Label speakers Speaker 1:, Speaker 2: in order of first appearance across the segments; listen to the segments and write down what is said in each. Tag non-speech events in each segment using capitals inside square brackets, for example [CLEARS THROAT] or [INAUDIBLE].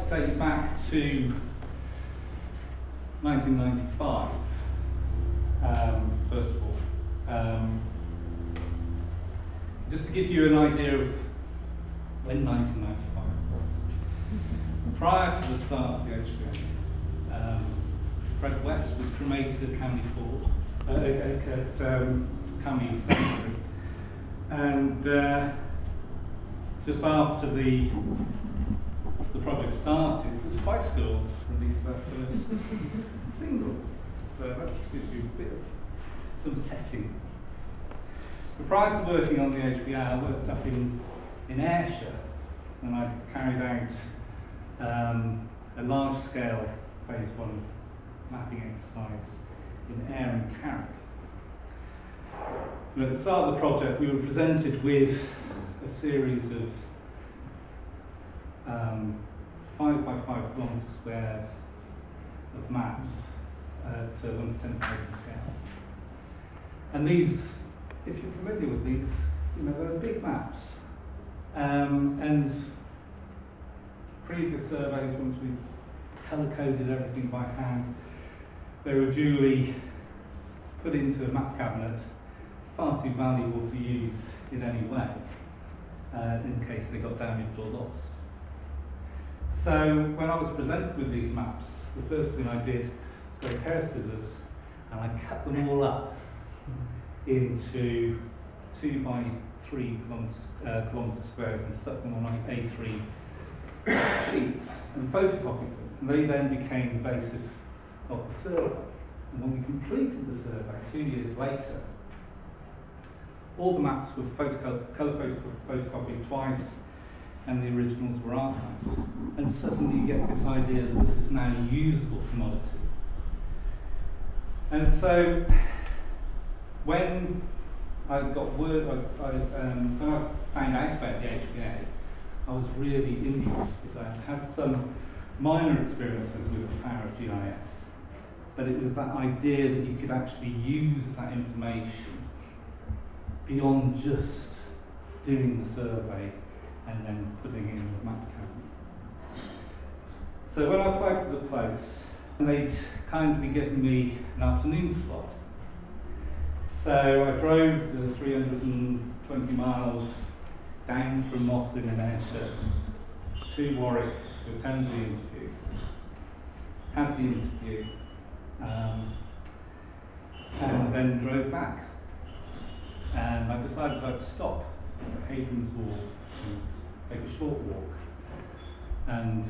Speaker 1: like to take you back to 1995, um, first of all. Um, just to give you an idea of when 1995 was. [LAUGHS] Prior to the start of the HBA, um, Fred West was cremated at Canley Ford, uh, at um, Canley Cemetery. And uh, just after the the project started, the Spice Girls released their first [LAUGHS] single. So that just gives you a bit of some setting. But prior to working on the HBA, I worked up in, in Ayrshire and I carried out um, a large scale phase one mapping exercise in Ayr and Carrick. And at the start of the project, we were presented with a series of um, five by five kilometre squares of maps uh, 1 to 10 scale. And these, if you're familiar with these, you know, they're big maps. Um, and previous surveys, once we color coded everything by hand, they were duly put into a map cabinet, far too valuable to use in any way, uh, in case they got damaged or lost. So when I was presented with these maps, the first thing I did was go a pair of scissors and I cut them all up into two by three kilometres, uh, kilometre squares and stuck them on like A3 sheets and photocopied them. And they then became the basis of the survey. And when we completed the survey two years later, all the maps were photoco colour photocopied twice and the originals were archived. And suddenly you get this idea that this is now a usable commodity. And so when I got word, I, I, um, when I found out about the HBA, I was really interested. I had some minor experiences with the power of GIS, but it was that idea that you could actually use that information beyond just doing the survey and then putting in the map. So when I applied for the place, they'd kindly given me an afternoon slot. So I drove the 320 miles down from Mauchline in Ayrshire to Warwick to attend the interview, had the interview, um, and then drove back. And I decided I'd stop at Hadrian's Wall take a short walk. And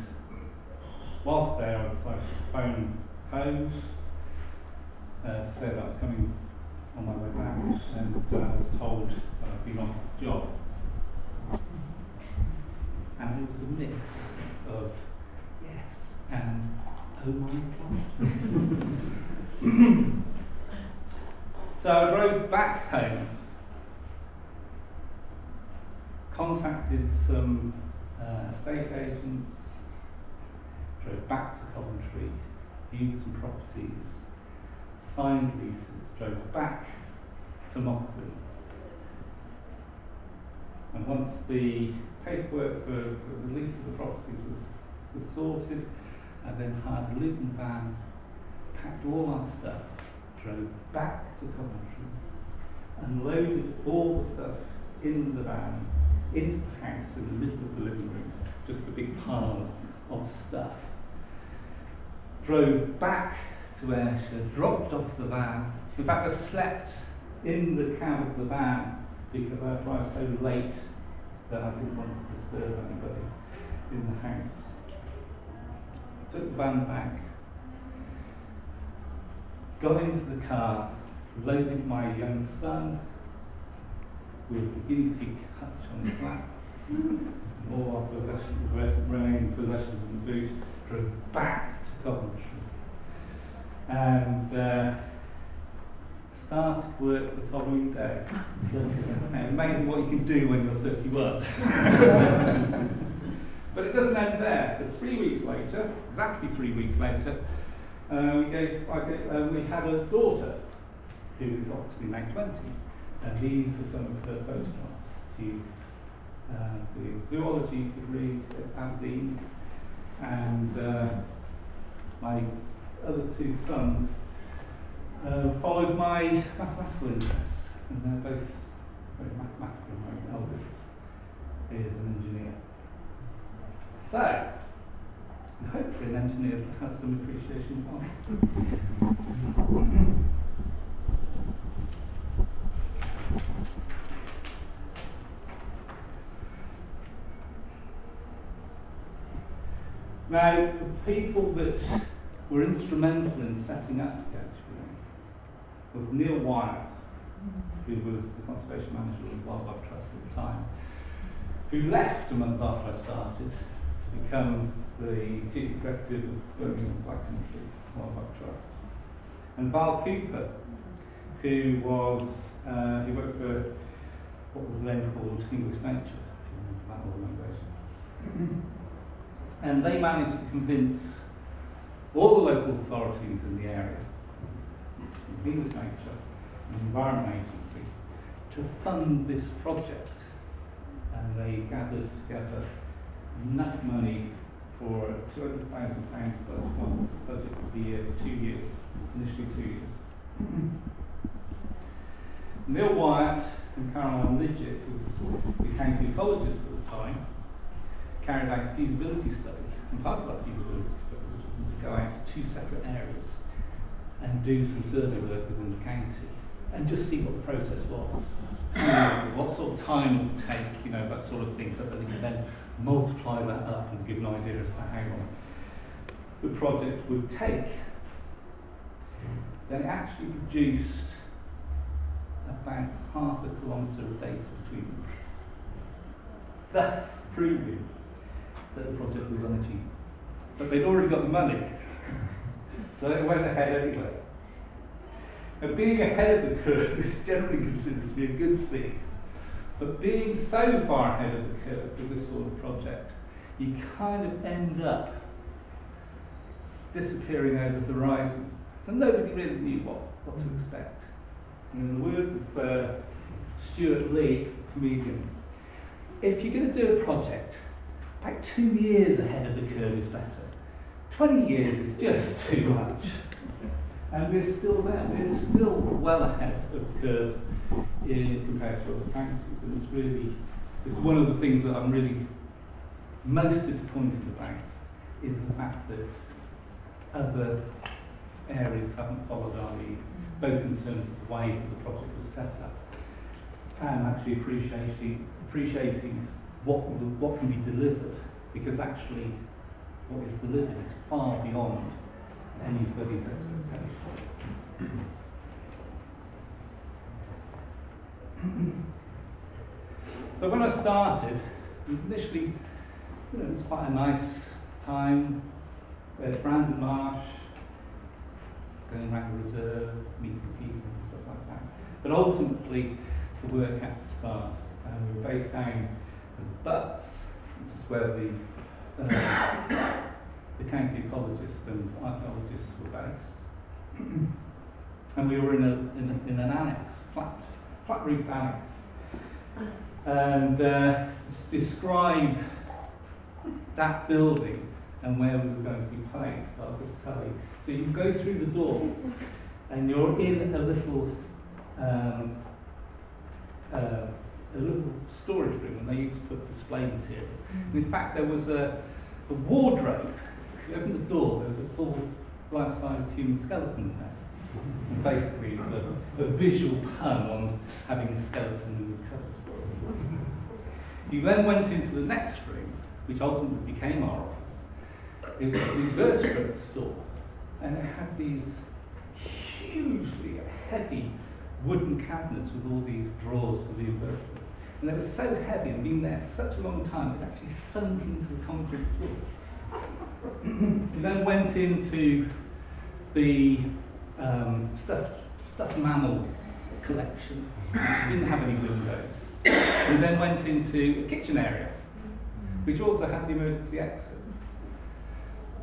Speaker 1: whilst there, I decided to phone home uh, to say that I was coming on my way back, and uh, I was told that I'd been offered the job. And it was a mix of yes and oh my god. [LAUGHS] so I drove back home contacted some uh, estate agents, drove back to Coventry, viewed some properties, signed leases, drove back to Mauchline. And once the paperwork for, for the lease of the properties was, was sorted, I then hired a Luton van, packed all our stuff, drove back to Coventry, and loaded all the stuff in the van into the house in the middle of the living room, just a big pile of stuff. Drove back to Ayrshire, dropped off the van. In fact, I slept in the cab of the van because I arrived so late that I didn't want to disturb anybody in the house. Took the van back, got into the car, loaded my young son with the guinea pig hutch on his lap. All our possessions, remaining possessions in the boot, drove back to Coventry. And uh, started work the following day. amazing what you can do when you're 31. but it doesn't end there, three weeks later, exactly three weeks later, uh, we, gave, gave, we had a daughter who is obviously now 20. And these are some of her photographs. She's uh, doing zoology degree at Aberdeen. and uh, my other two sons uh, followed my mathematical interests, and they're both very mathematical. My eldest is an engineer. So, hopefully an engineer has some appreciation for [LAUGHS] Now, the people that were instrumental in setting up the HBA was Neil Wyatt, who was the conservation manager of the Wildlife Trust at the time, who left a month after I started to become the chief executive of Birmingham Black Country Wildlife Trust. And Val Cooper, who was, uh, he worked for what was then called English Nature, that organisation. And they managed to convince all the local authorities in the area, English Nature and the Environment Agency, to fund this project. And they gathered together enough money for a £200,000 budget, budget for the year for two years, initially two years. Neil Wyatt and Caroline Lidgett, who was the county ecologist at the time, carried out a feasibility study. And part of that feasibility study was to go out to two separate areas and do some survey work within the county and just see what the process was. [COUGHS] what sort of time it would take, you know, that sort of thing, so that they could then multiply that up and give an idea as to how long the project would take. They actually produced about half a kilometre of data between them, thus proving that the project was unachievable. But they'd already got the money, [LAUGHS] so it went ahead anyway. Now, being ahead of the curve is generally considered to be a good thing, but being so far ahead of the curve with this sort of project, you kind of end up disappearing over the horizon. So nobody really knew what, what to expect. And in the words of uh, Stewart Lee, comedian, if you're going to do a project about two years ahead of the curve is better. 20 years is just too much. And we're still there. We're still well ahead of the curve in, compared to other counties. And it's really, it's one of the things that I'm really most disappointed about is the fact that other areas haven't followed our lead, both in terms of the way that the project was set up and actually appreciating, appreciating what, what can be delivered, because actually what is delivered is far beyond anybody's expectation. so when I started, initially, you know, it was quite a nice time. There's Brandon Marsh, going around the reserve, meeting people and stuff like that. But ultimately, the work had to start. And we were based down Butts, which is where the, uh, [COUGHS] the county ecologists and archaeologists were based. [COUGHS] and we were in, a, in, a, in an annex, flat, flat roof annex. And uh, describe that building and where we were going to be placed, I'll just tell you. So you go through the door and you're in a little um, uh, a little storage room and they used to put display material. Mm. And in fact, there was a, a wardrobe. If you opened the door, there was a full life-size human skeleton in there. And basically, it was a, a visual pun on having a skeleton in the cupboard. You then went into the next room, which ultimately became our office. It was the invertebrate store, and it had these hugely heavy wooden cabinets with all these drawers for the invertebrates. And they were so heavy and been there such a long time, it actually sunk into the concrete floor. [CLEARS THROAT] we then went into the um, stuffed, stuffed mammal collection, which didn't have any windows. We then went into a kitchen area, which also had the emergency exit.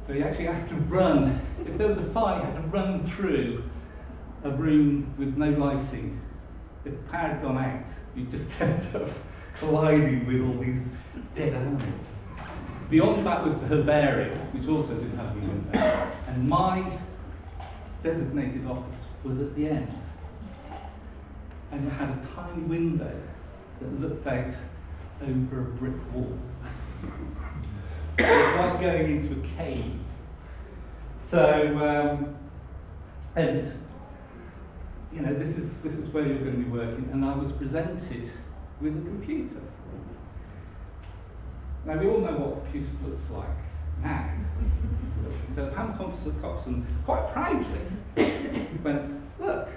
Speaker 1: So you actually had to run, if there was a fire, you had to run through a room with no lighting had gone out, you'd just [LAUGHS] end up colliding with all these dead animals. Beyond that was the herbarium, which also didn't have any windows. And my designated office was at the end. And it had a tiny window that looked out over a brick wall. [COUGHS] it was like going into a cave. So, um, and you know, this is this is where you're going to be working. And I was presented with a computer. Now we all know what a computer looks like now. so Pam Coxon quite proudly went, look,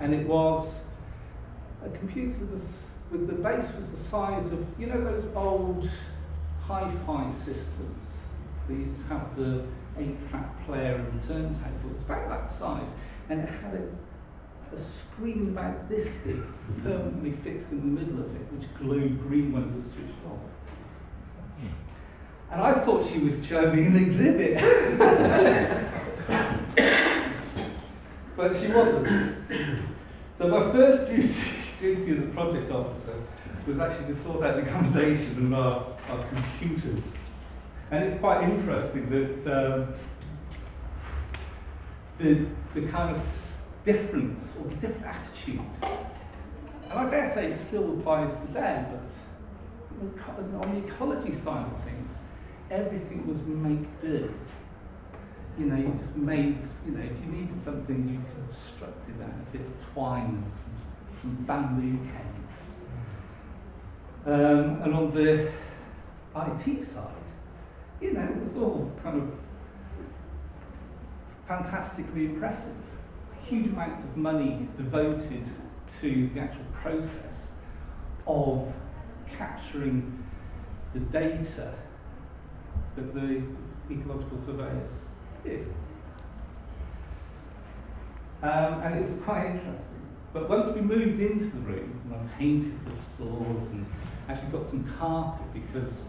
Speaker 1: and it was a computer with the base was the size of, you know those old hi-fi systems? They used to have the eight-track player and turntable. It was about that size, and it had a, a screen about this big, [LAUGHS] permanently fixed in the middle of it, which glowed green when it was switched off. And I thought she was showing me an exhibit. [LAUGHS] but she wasn't. So my first [LAUGHS] duty duty as a project officer was actually to sort out the accommodation and our, our computers. And it's quite interesting that um, the, the kind of difference or the different attitude, and I dare say it still applies today, but on the ecology side of things, everything was make do. You know, you just made, you know, if you needed something, you constructed that, a bit of twine some bamboo canes. Um, and on the IT side, you know, it was all kind of fantastically impressive. Huge amounts of money devoted to the actual process of capturing the data that the ecological surveyors did. Um, and it was quite interesting. But once we moved into the room, and I painted the floors and actually got some carpet because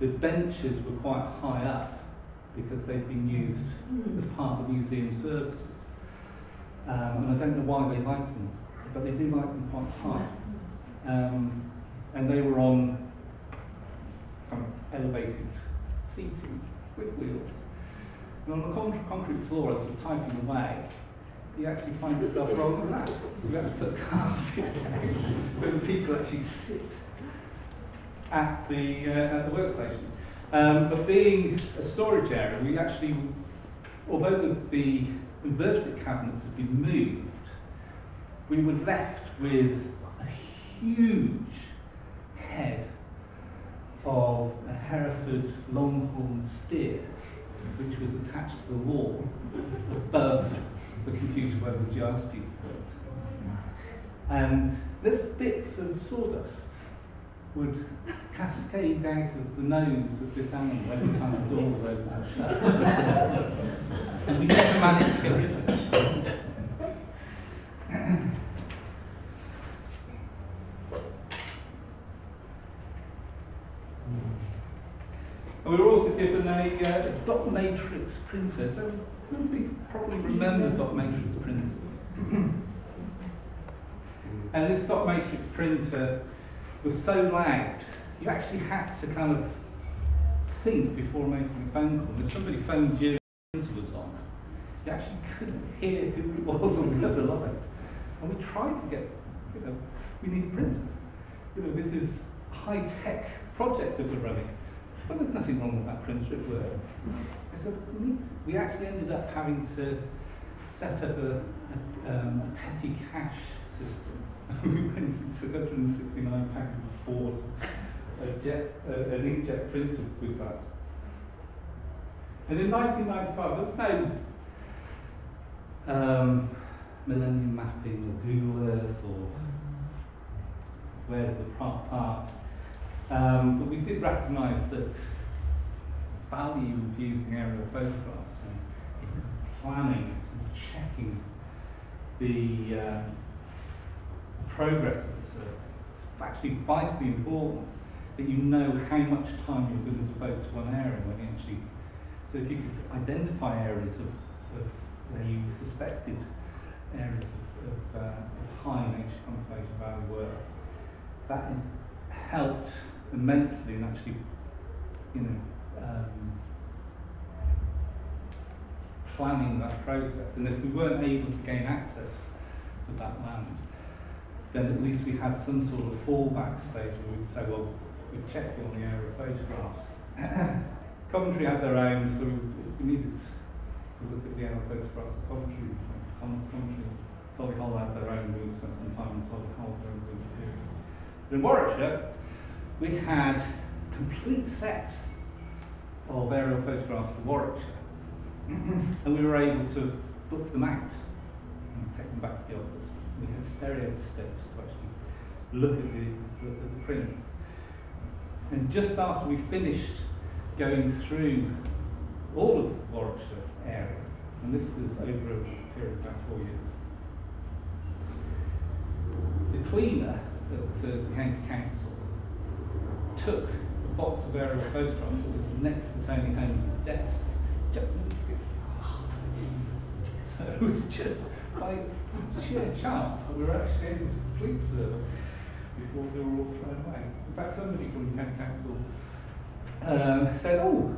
Speaker 1: the benches were quite high up because they'd been used as part of museum services. Um, and I don't know why they like them, but they do like them quite high. Um, and they were on kind of elevated seating with wheels. And on the con concrete floor, as we're typing away, you actually find yourself rolling around. So you have to put a carpet down so the people actually sit at the, uh, at the workstation. Um, but being a storage area, we actually, although the, the invertebrate cabinets had been moved, we were left with a huge head of a Hereford longhorn steer, which was attached to the wall above the computer where the GIS people worked. And little bits of sawdust would cascade out of the nose of this animal every time the door was open or shut. and we never managed to get rid of it. And we were also given a uh, dot matrix printer. So you probably remember dot matrix printers. [LAUGHS] and this dot matrix printer was so loud, you actually had to kind of think before making a phone call. If somebody phoned you and was on, you actually couldn't hear who it was on the other line. And we tried to get, you know, we need a printer. You know, this is high-tech project that we're running. But there's nothing wrong with that printer, it works. So we actually ended up having to set up a, a, um, a petty cash system. [LAUGHS] we went 169 packets bought a jet, uh, an inkjet printer with that. And in 1995, there was no um, millennium mapping or Google Earth or where's the path. Um, but we did recognise that value of using aerial photographs and planning and checking the uh, progress of the circuit. It's actually vitally important that you know how much time you're going to devote to one area when you actually. So if you could identify areas of, of where you suspected areas of, of, uh, of high nature conservation value were, that helped immensely in actually, you know, um, planning that process. And if we weren't able to gain access to that land, then at least we had some sort of fallback stage where we'd say, well, we've checked on the aerial photographs. [COUGHS] Coventry had their own, so we, we needed to look at the aerial photographs of Coventry. Coventry, Solihull had their own, we spent some time in Solihull during the period. But in Warwickshire, we had a complete set of aerial photographs for Warwickshire. [COUGHS] and we were able to book them out and take them back to the office we had stereoscopes to actually look at the, the, the prints. And just after we finished going through all of the Warwickshire area, and this is over a period of about four years, the cleaner at uh, the county council took a box of aerial photographs that was next to Tony Holmes's desk. So it was just [LAUGHS] by sheer chance that we were actually able to complete the survey before they were all thrown away. In fact, somebody from the county council um, said, oh,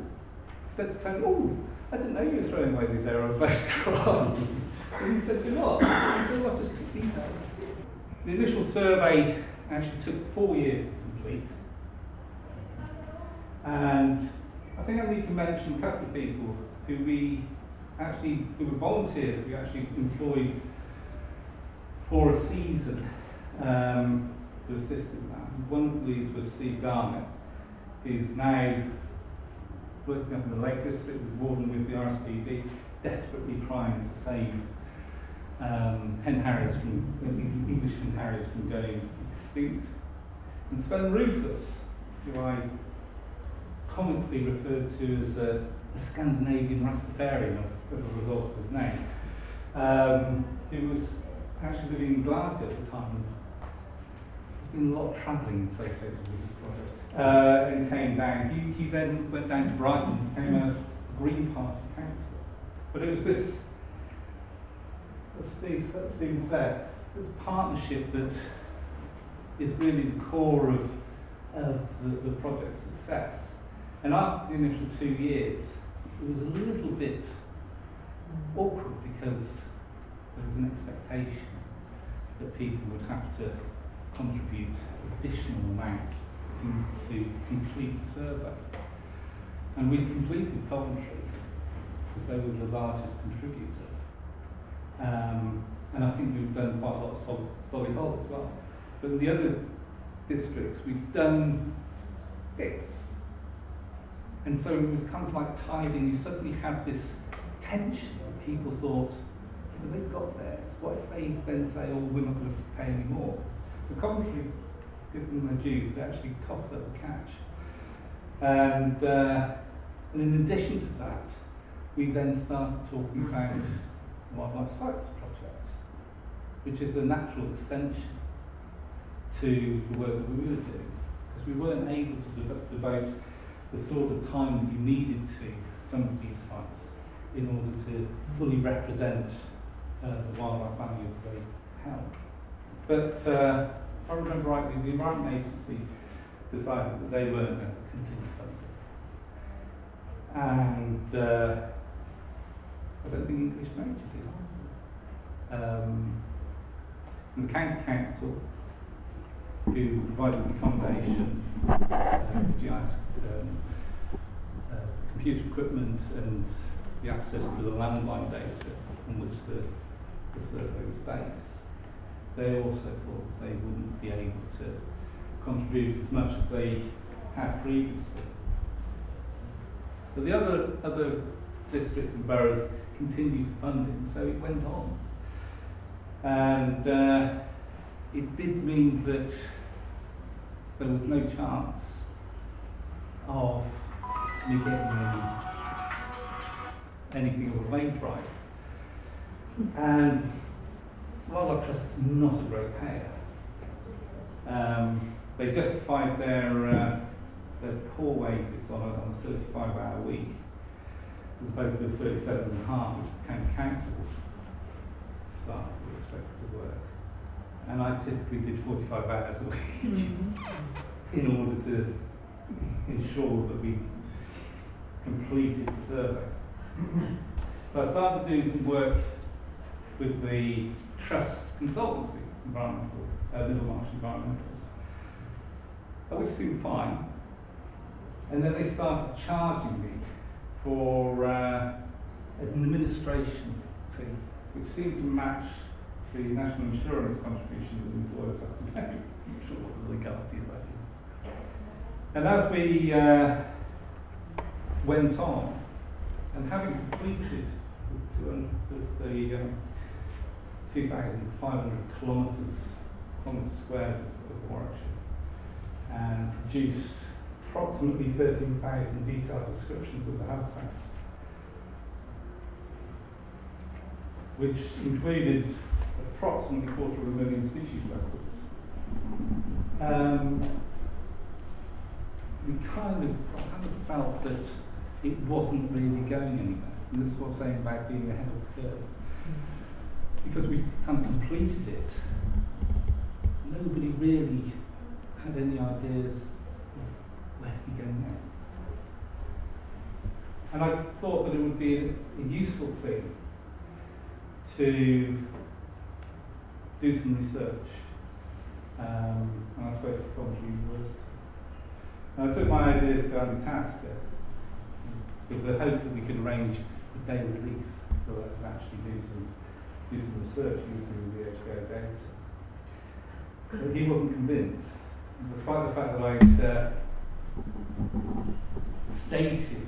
Speaker 1: said to Tony, oh, I didn't know you were throwing away these aerial photographs. and he said, you're not. He said, well, I've just picked these out. The initial survey actually took four years to complete. And I think I need to mention a couple of people who we actually, who were volunteers, we actually employed for a season um, to assist in that. One of these was Steve Garnett, who's now working up in the Lake District with Warden with the RSPB, desperately trying to save um, hen harriers from English hen harriers from going extinct. And Sven Rufus, who I comically referred to as a, a Scandinavian Rastafarian as a result of his name, um, who was actually living in Glasgow at the time. There's been a lot of travelling associated with this project. Uh, and came down. He, he then went down to Brighton, became a Green Party councillor. But it was this, as Steve, as Stephen said, this partnership that is really the core of, of the, the project's success. And after the initial two years, it was a little bit awkward because there was an expectation that people would have to contribute additional amounts to, to complete the survey. And we completed Coventry because they were the largest contributor. Um, and I think we've done quite a lot of Sol Solihull as well. But in the other districts, we've done bits. And so it was kind of like tied in. You suddenly had this tension. That people thought, but they've got theirs. What if they then say, oh, we're not going to pay any more? The Coventry, give them their dues, they actually coughed up the catch. And, uh, and in addition to that, we then started talking about Wildlife Sites Project, which is a natural extension to the work that we were doing. Because we weren't able to devote the sort of time that you needed to some of these sites in order to fully represent the wildlife value they held. But uh, if I remember rightly, the Environment Agency decided that they weren't going to continue funding. And uh, I don't think English Nature did. Um, and the County Council, who provided the accommodation, uh, GIS um, uh, computer equipment and the access to the landline data on which the the survey was based, they also thought they wouldn't be able to contribute as much as they had previously. But the other, other districts and boroughs continued funding, so it went on. And uh, it did mean that there was no chance of me getting anything of a main prize. And Wildlife Trust is not a great payer. Um, they justified their, uh, their poor wages on a, on a 35 hour week as opposed to the 37 and a half which the county council staff were expected to work. And I typically did 45 hours a week mm in order to ensure that we completed the survey. so I started doing some work with the Trust Consultancy Environmental, uh, Middlemarch Environmental, which seemed fine. And then they started charging me for uh, administration fee, which seemed to match the national insurance contribution that employers have to pay. [LAUGHS] I'm not sure what the legality of that is. And as we uh, went on, and having completed the, the, the um, 2,500 kilometres, kilometres squares of, of Warwickshire, and produced approximately 13,000 detailed descriptions of the habitats, which included approximately a quarter of a million species records. Um, we kind of, kind of felt that it wasn't really going anywhere. And this is what I'm saying about being ahead of the curve. Because we kind of completed it, nobody really had any ideas of where to go next. And I thought that it would be a, useful thing to do some research. Um, and I spoke to Coventry University. And I took my ideas to Andy Tasker with the hope that we could arrange a day release so that I could actually do some, do some research using the HBA data. But he wasn't convinced, despite the fact that I'd uh, stated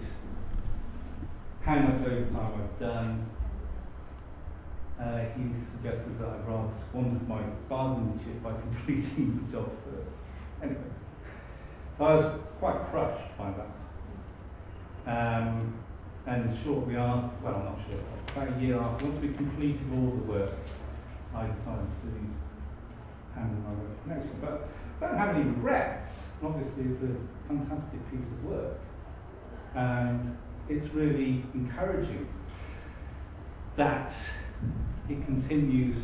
Speaker 1: how much overtime I've done, uh, he suggested that I'd rather squandered my bargaining chip by [LAUGHS] completing the job first. Anyway, so I was quite crushed by that. Um, and shortly after, well, not sure, about a year after, once we completed all the work, I decided to hand in my resignation. But I don't have any regrets. Obviously, it's a fantastic piece of work. And it's really encouraging that it continues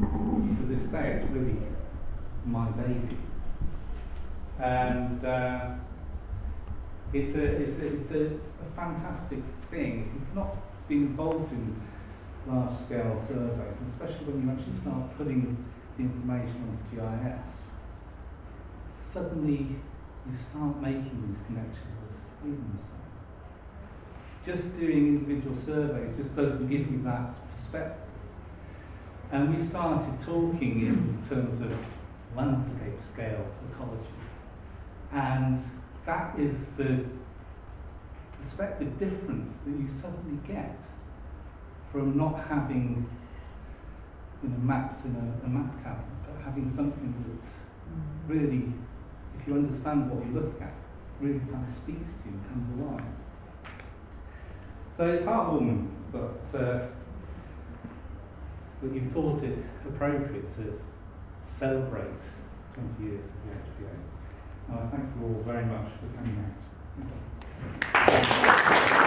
Speaker 1: to this day. It's really my baby. And uh, it's, a, it's, a, it's a, a fantastic thing. If you've not been involved in large scale surveys, especially when you actually start putting the information onto GIS, suddenly you start making these connections as saying. Just doing individual surveys just doesn't give you that perspective. And we started talking in terms of landscape scale ecology. And that is the perspective difference that you suddenly get from not having you know, maps in a, a map cabinet, but having something that really, if you understand what you look at, really kind of speaks to you and comes alive. So it's heartwarming that, uh, that you thought it appropriate to celebrate 20 years of the uh, thank you all very much for coming out.